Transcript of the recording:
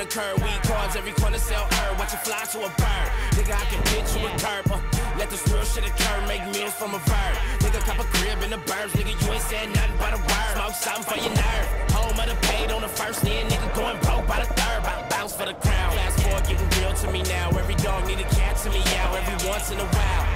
the curb. Cards, every corner sell herb. Watch it fly to a bird. Nigga, I can pitch you a curb. Uh, let this real shit occur. Make meals from a verb. Nigga, cop a crib in the burbs. Nigga, you ain't saying nothing but a word. Smoke something for your nerve. Home of the paid on the first end. Nigga, going broke by the third. I bounce for the crown. Fast forward, getting real to me now. Every dog need a cat to me out. Every once in a while.